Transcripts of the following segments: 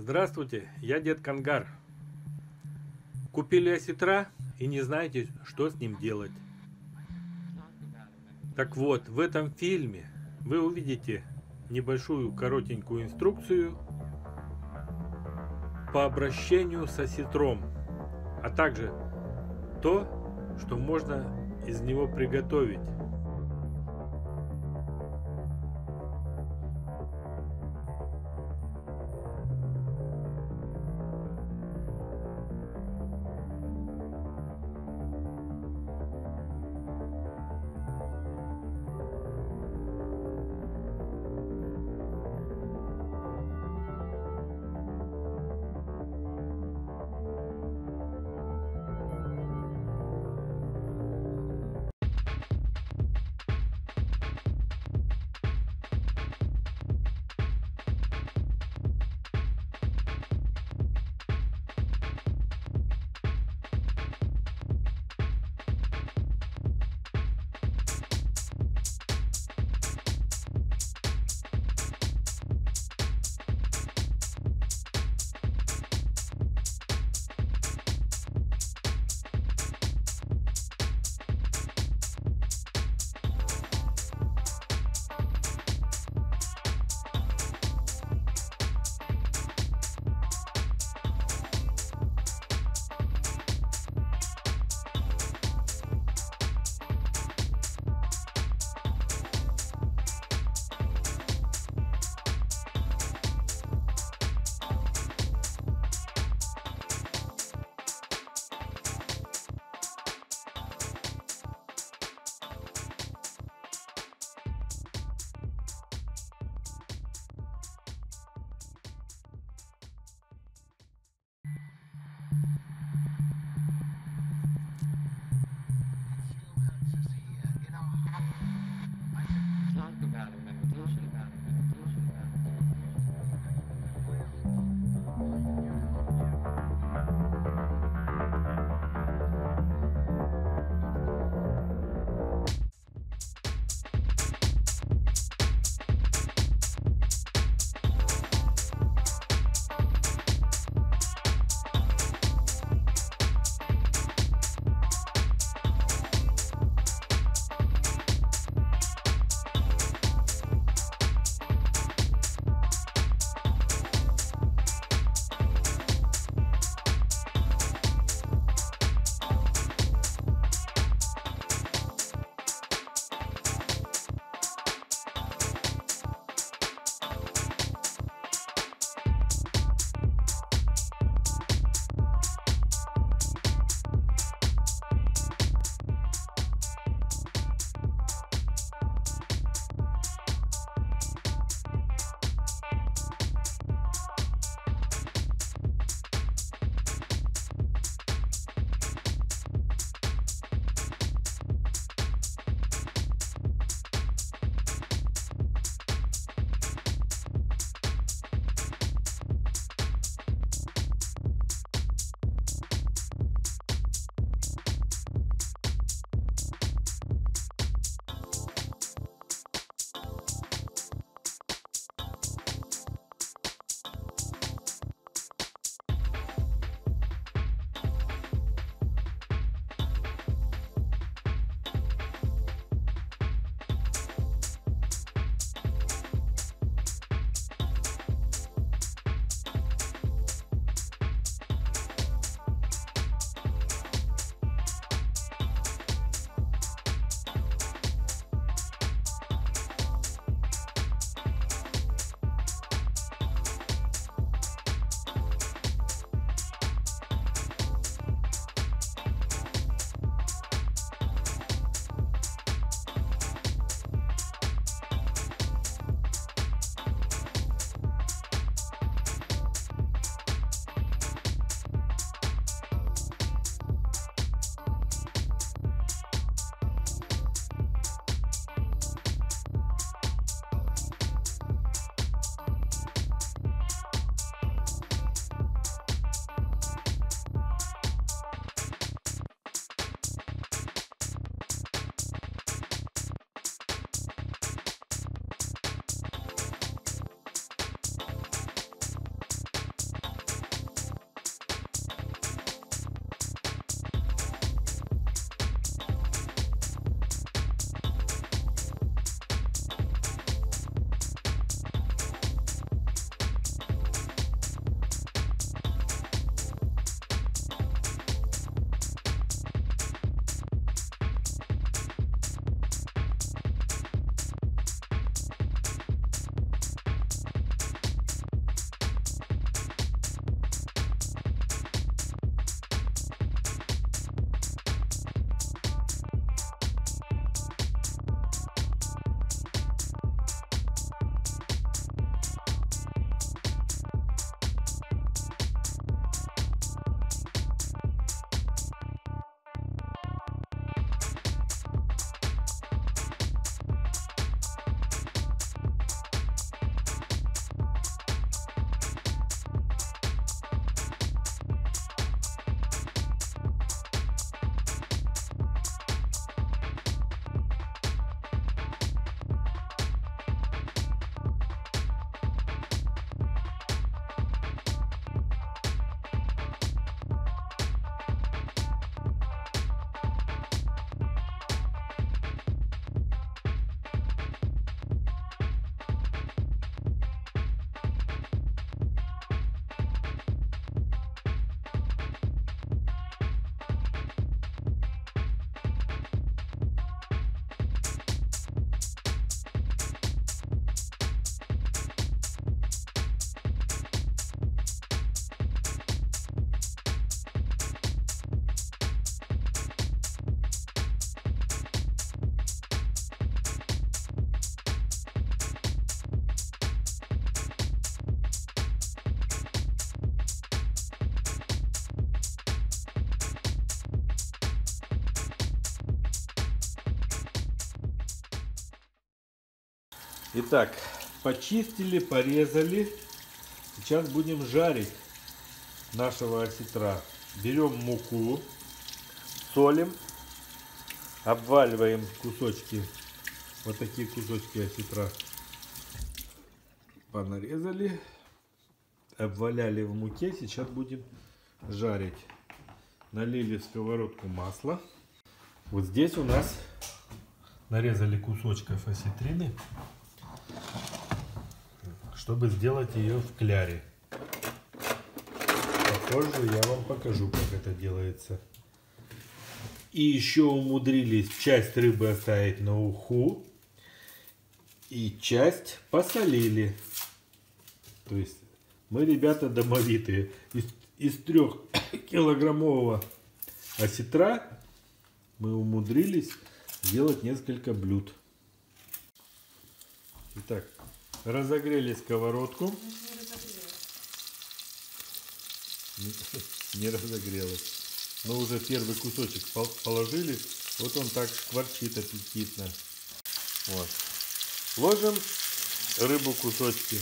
Здравствуйте, я дед Кангар. Купили осетра и не знаете, что с ним делать. Так вот, в этом фильме вы увидите небольшую коротенькую инструкцию по обращению с осетром, а также то, что можно из него приготовить. Итак, почистили, порезали. Сейчас будем жарить нашего осетра. Берем муку, солим, обваливаем кусочки, вот такие кусочки осетра. Понарезали, обваляли в муке. Сейчас будем жарить. Налили в сковородку масло. Вот здесь у нас нарезали кусочков осетрины, чтобы сделать ее в кляре. Попозже я вам покажу, как это делается. И еще умудрились часть рыбы оставить на уху. И часть посолили. То есть мы, ребята, домовитые. Из, из трех килограммового осетра мы умудрились сделать несколько блюд. Итак, разогрели сковородку. Не разогрелась. Но уже первый кусочек положили. Вот он так шкварчит аппетитно. Вот. Ложим рыбу кусочки.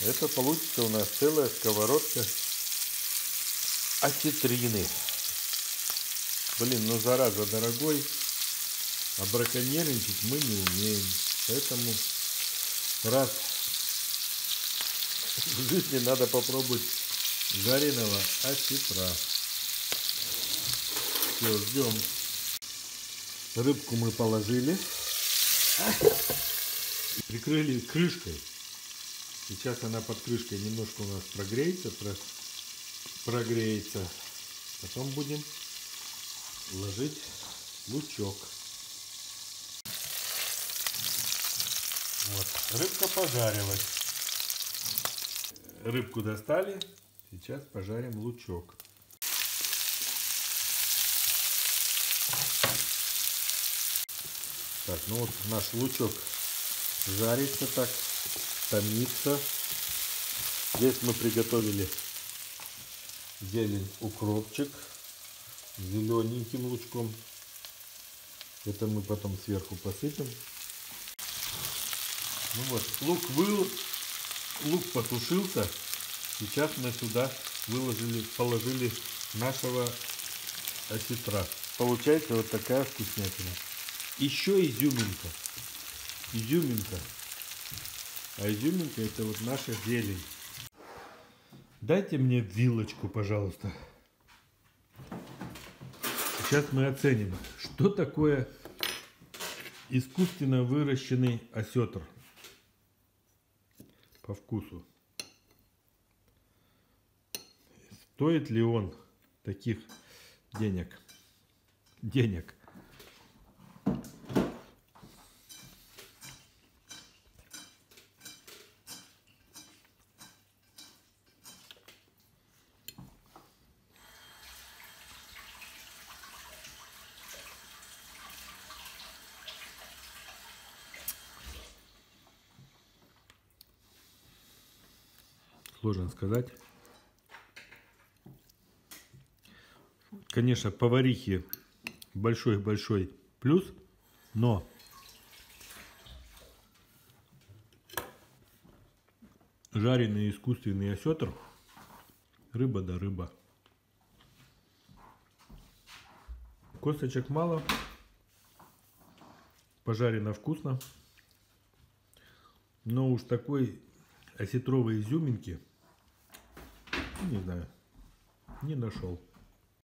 Это получится у нас целая сковородка осетрины. Блин, ну зараза дорогой, а браконьерничать мы не умеем. Поэтому раз в жизни надо попробовать жареного осетра. Все, ждем. Рыбку мы положили. Прикрыли крышкой. Сейчас она под крышкой немножко у нас прогреется, прогреется. Потом будем ложить лучок. Вот, рыбка пожарилась. Рыбку достали. Сейчас пожарим лучок. Так, ну вот наш лучок жарится так томится. Здесь мы приготовили зелень укропчик зелененьким лучком. Это мы потом сверху посыпем. Ну вот, лук выл, лук потушился. Сейчас мы сюда выложили, положили нашего осетра. Получается вот такая вкуснятина. Еще изюминка. Изюминка. А изюминка это вот наша зелень. Дайте мне вилочку, пожалуйста. Сейчас мы оценим, что такое искусственно выращенный осетр по вкусу. Стоит ли он таких денег? Денег. Сложно сказать. Конечно, поварихи большой-большой плюс, но жареный искусственный осетр, рыба да рыба. Косточек мало, пожарено вкусно, но уж такой осетровой изюминки – не знаю. Не нашел.